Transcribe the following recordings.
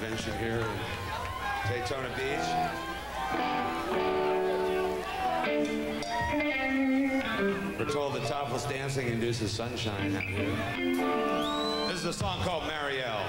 convention here in Daytona Beach. We're told that topless dancing induces sunshine out here. This is a song called Mariel.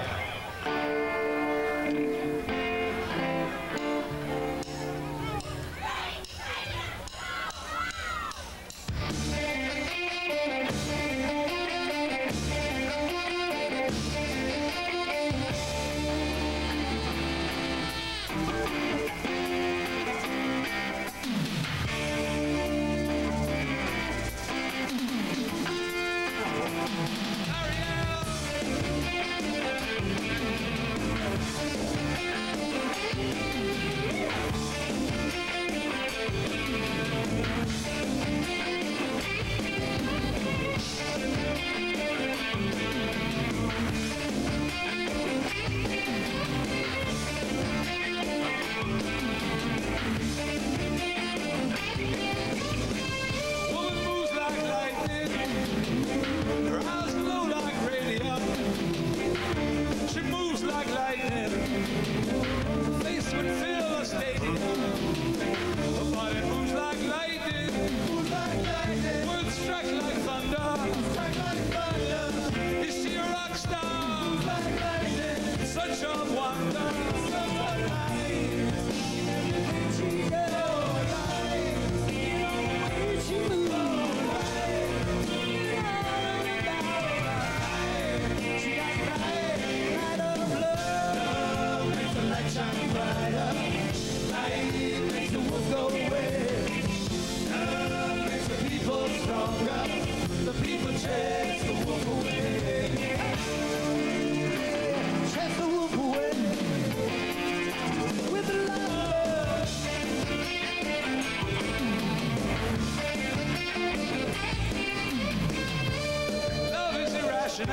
passion.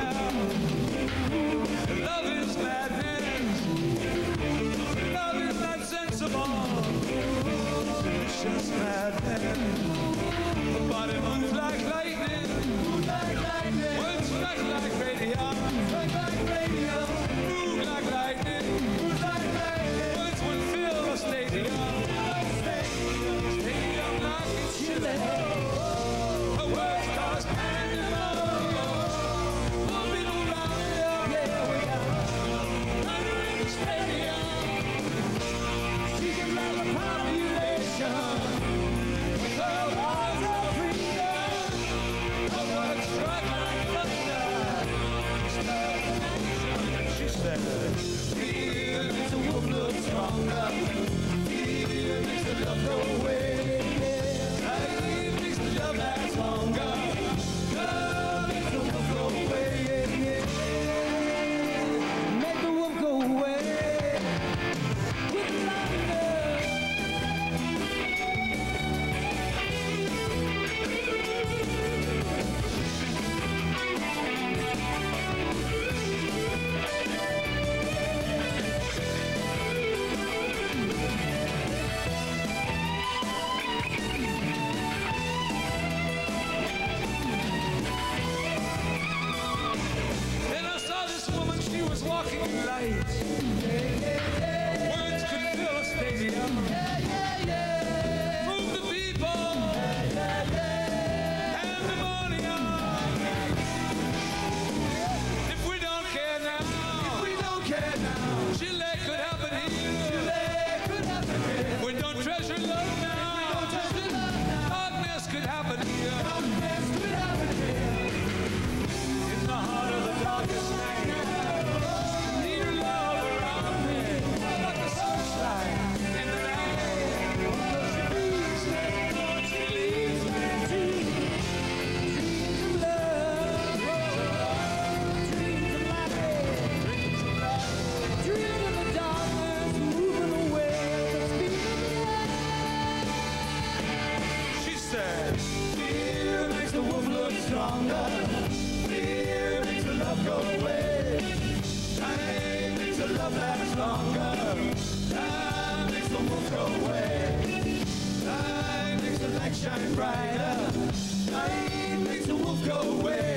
Love is madness. Love is not sensible. It's just madness. brighter. Night makes the wolf go away.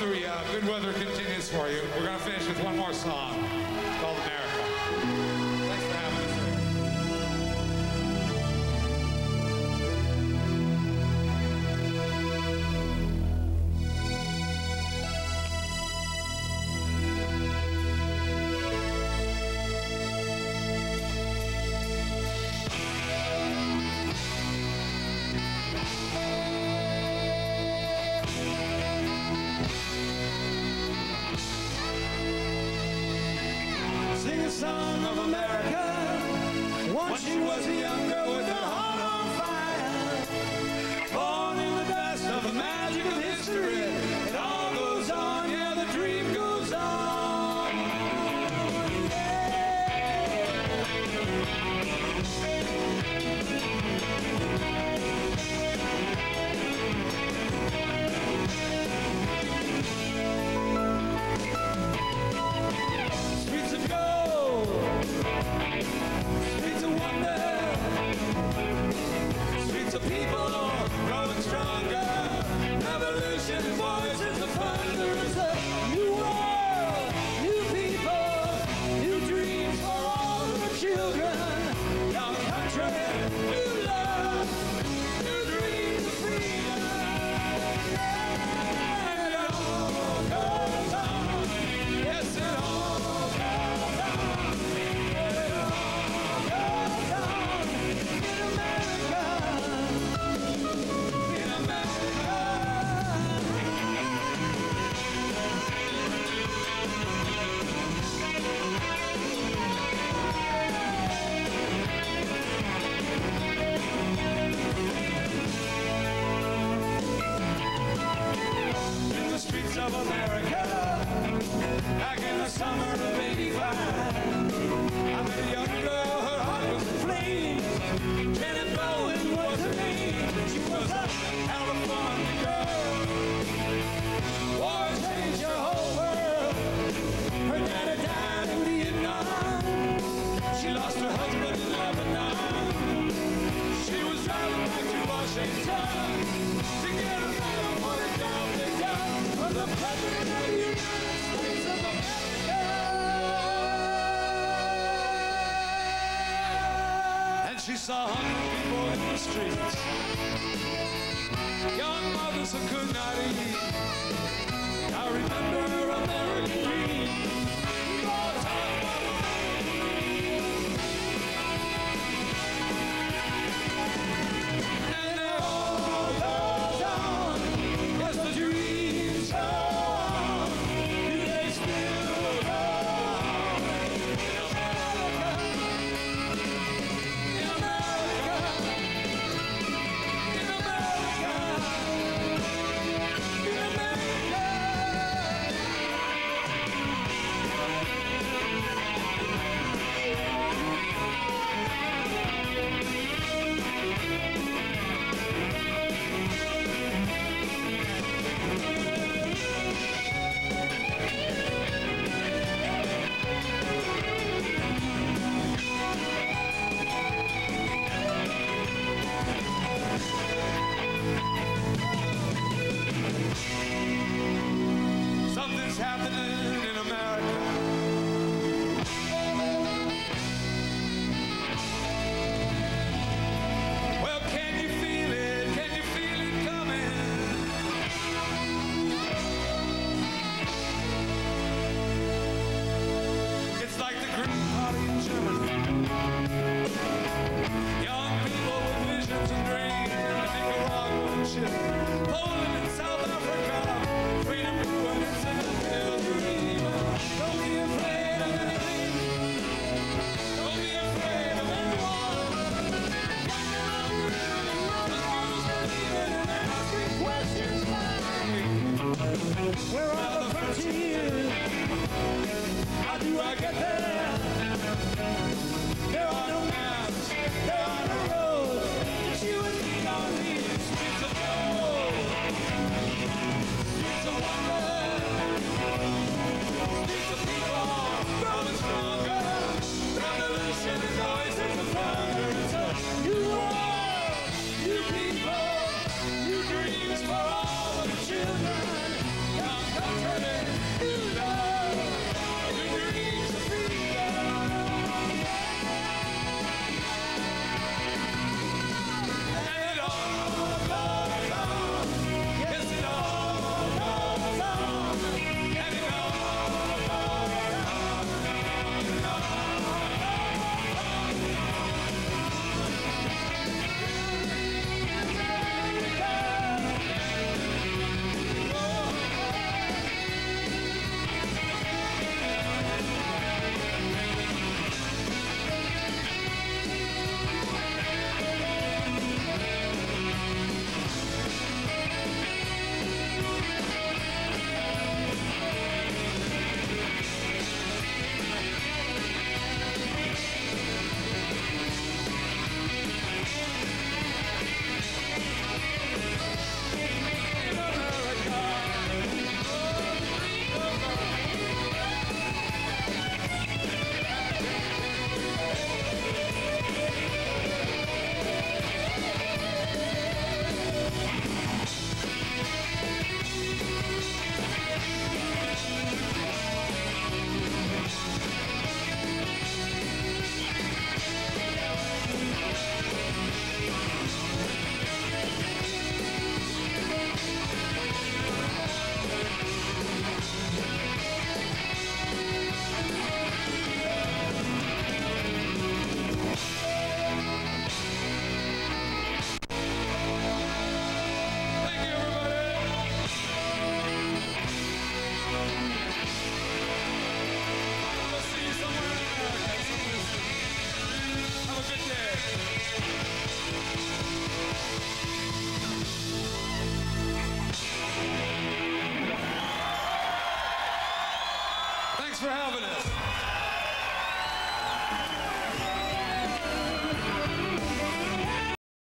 Uh, good weather continues for you. We're going to finish with one more song called America. I remember.